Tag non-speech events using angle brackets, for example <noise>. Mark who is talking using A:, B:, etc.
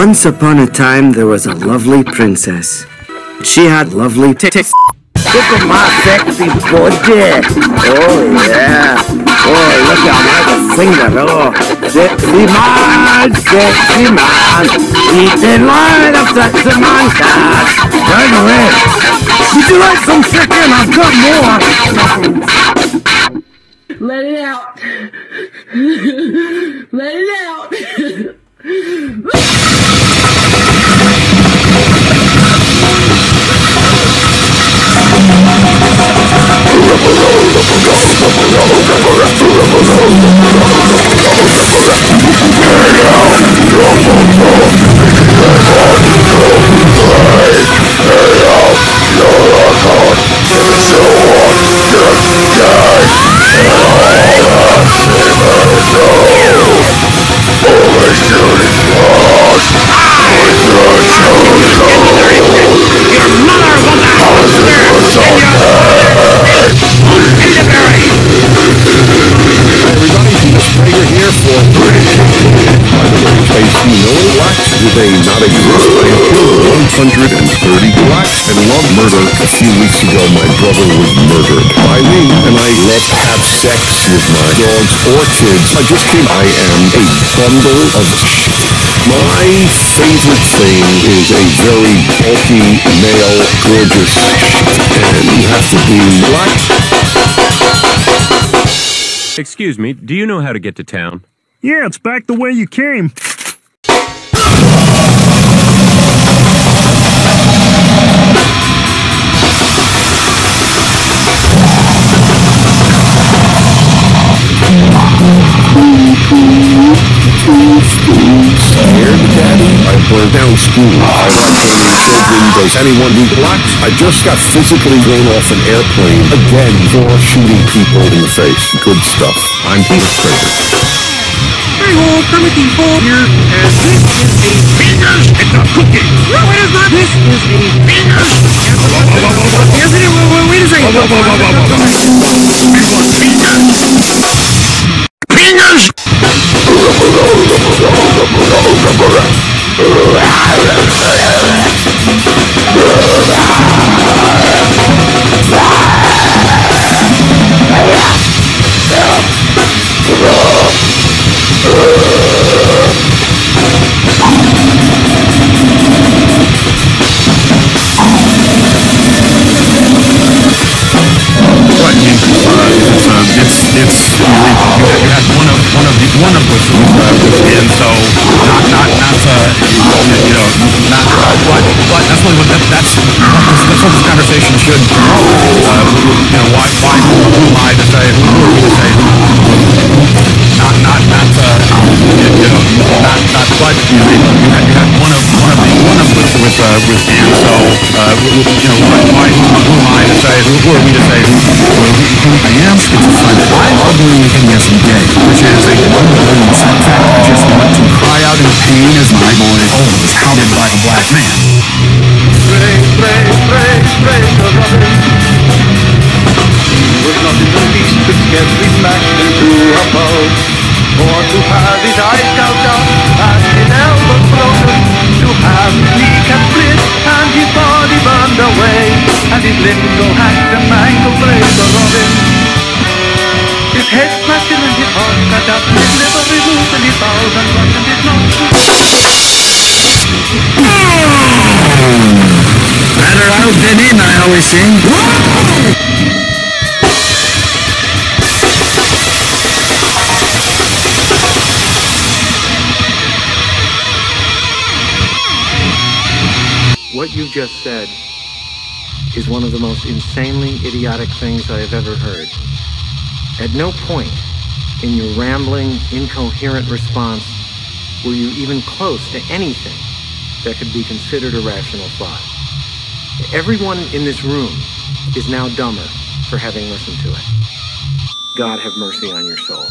A: Once upon a time, there was a lovely princess. She had lovely tits.
B: Look at my sexy body. Oh, yeah. Oh, look at my singer. Oh, sexy man, sexy man. Eating line of sexy man cat. By the way, would you like some chicken? I've got more.
C: Let it out. <laughs> Let it <laughs>
D: Everybody, any blacks, do they not exist? I have killed 130 blacks and love murder. A few weeks ago, my brother was murdered by me, and I love to have sex with my dogs or kids. I just came. I am a bundle of shit. My favorite thing is a very bulky, male, gorgeous shit, and you have to be black.
E: Excuse me, do you know how to get to town?
F: Yeah, it's back the way you came.
D: Burned down school. I like burning children. Does anyone do blacks? I just got physically thrown off an airplane again for shooting people in the face. Good stuff. I'm Peter Sprague.
G: Hey ho, Kermit the here, and this is a fingers. It's a cookie. No, it is not. This is a fingers. Is. Wait, wait, wait a second. Fingers. Fingers.
H: Uh, it's, you, you, had one of, one of the, one of uh, was in, so, uh, you know, not, uh, but, but that's what, that, that's, that's what this conversation should, uh, you know, why, why, who am I to say, who are we to say, not, not, not, uh, you know, not, not, but, you know, you had, you had one of, one of the, one of which was, uh, was in, so, uh, you know, why, why, who am I to say, who are we to say, who, who I am schizophrenic. I'm yes, I'm gay, which is a unbelievable pain as my boy. always
D: In, I always sing.
I: What you just said is one of the most insanely idiotic things I have ever heard. At no point in your rambling, incoherent response were you even close to anything that could be considered a rational thought. Everyone in this room is now dumber for having listened to it. God have mercy on your soul.